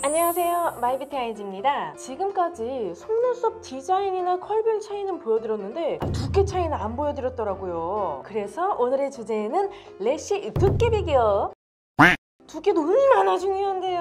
안녕하세요. 마이비티 아이즈입니다. 지금까지 속눈썹 디자인이나 컬별 차이는 보여드렸는데 두께 차이는 안 보여드렸더라고요. 그래서 오늘의 주제는 lash 두께 비교. 두께도 얼마나 중요한데요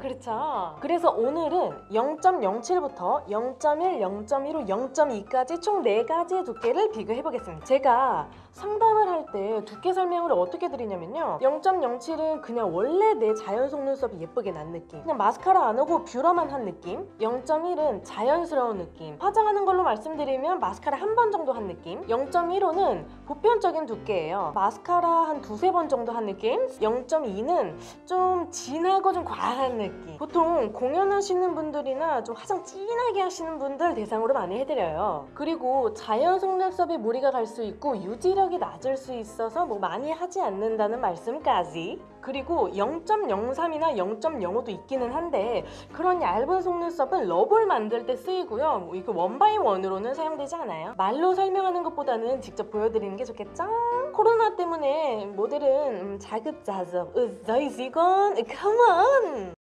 그렇죠. 그래서 오늘은 0.07부터 0.1, 0.15, 0.2까지 총 4가지의 두께를 비교해 보겠습니다. 제가 상담을 할 때 두께 설명을 어떻게 드리냐면요. 0.07은 그냥 원래 내 자연 속눈썹이 예쁘게 난 느낌 그냥 마스카라 안 하고 뷰러만 한 느낌 0.1은 자연스러운 느낌 화장하는 걸로 말씀드리면 마스카라 한 번 정도 한 느낌 0.15는 보편적인 두께예요. 마스카라 한 두세 번 정도 한 느낌 0.2는 좀 진하고 좀 과한 느낌 보통 공연하시는 분들이나 좀 화장 진하게 하시는 분들 대상으로 많이 해드려요. 그리고 자연 속눈썹에 무리가 갈 수 있고 유지력이 낮을 수 있어서 뭐 많이 하지 않는다는 말씀까지. 그리고 0.03이나 0.05도 있기는 한데 그런 얇은 속눈썹은 러볼 만들 때 쓰이고요. 뭐 이거 one by one으로는 사용되지 않아요. 말로 설명하는 것보다는 직접 보여드리는 게 좋겠죠? 코로나 때문에 모델은 음, 자급자족 으이건 컴온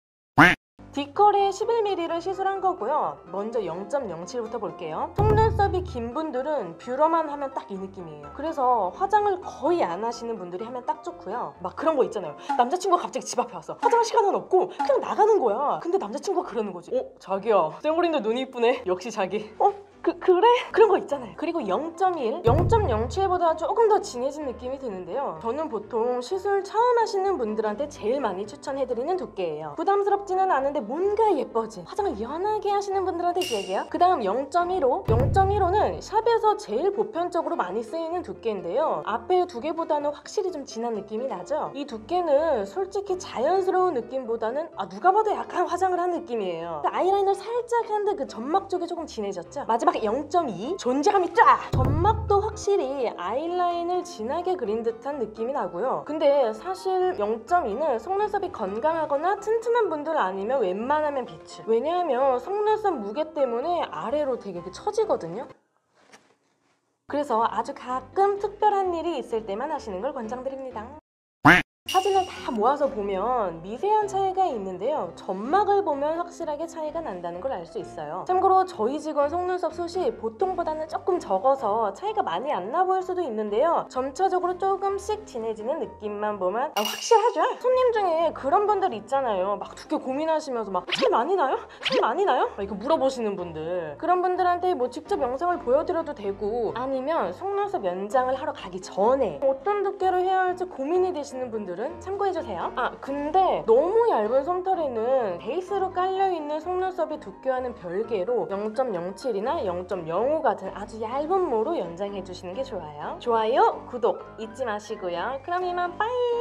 D컬에 11mm를 시술한 거고요. 먼저 0.07부터 볼게요. 속눈썹이 긴 분들은 뷰러만 하면 딱 이 느낌이에요. 그래서 화장을 거의 안 하시는 분들이 하면 딱 좋고요. 막 그런 거 있잖아요. 남자친구가 갑자기 집 앞에 왔어. 화장할 시간은 없고 그냥 나가는 거야. 근데 남자친구가 그러는 거지. 어? 자기야. 쌩얼인데 눈이 이쁘네. 역시 자기. 어? 그, 그래? 그런 거 있잖아요. 그리고 0.1, 0.07보다 조금 더 진해진 느낌이 드는데요. 저는 보통 시술 처음 하시는 분들한테 제일 많이 추천해드리는 두께예요. 부담스럽지는 않은데 뭔가 예뻐진 화장을 연하게 하시는 분들한테 이 얘기해요. 그 다음 0.15, 0.15는 샵에서 제일 보편적으로 많이 쓰이는 두께인데요. 앞에 두 개보다는 확실히 좀 진한 느낌이 나죠? 이 두께는 솔직히 자연스러운 느낌보다는 아 누가 봐도 약간 화장을 한 느낌이에요. 그 아이라인을 살짝 한데 그 점막 쪽이 조금 진해졌죠? 마지막 0.2 존재감이 쫙! 점막도 확실히 아이라인을 진하게 그린 듯한 느낌이 나고요. 근데 사실 0.2는 속눈썹이 건강하거나 튼튼한 분들 아니면 웬만하면 비추. 왜냐하면 속눈썹 무게 때문에 아래로 되게 처지거든요. 그래서 아주 가끔 특별한 일이 있을 때만 하시는 걸 권장드립니다. 사진을 다 모아서 보면 미세한 차이가 있는데요. 점막을 보면 확실하게 차이가 난다는 걸 알 수 있어요. 참고로 저희 직원 속눈썹 숱이 보통보다는 조금 적어서 차이가 많이 안 나 보일 수도 있는데요. 점차적으로 조금씩 진해지는 느낌만 보면 아, 확실하죠? 손님 중에 그런 분들 있잖아요. 막 두께 고민하시면서 막 차이 많이 나요? 차이 많이 나요? 막 이거 물어보시는 분들. 그런 분들한테 뭐 직접 영상을 보여드려도 되고 아니면 속눈썹 연장을 하러 가기 전에 어떤 두께로 해야 할지 고민이 되시는 분들 은 참고해주세요. 아 근데 너무 얇은 솜털에는 베이스로 깔려있는 속눈썹의 두께와는 별개로 0.07이나 0.05 같은 아주 얇은 모로 연장해주시는 게 좋아요. 좋아요, 구독 잊지 마시고요. 그럼 이만 빠이!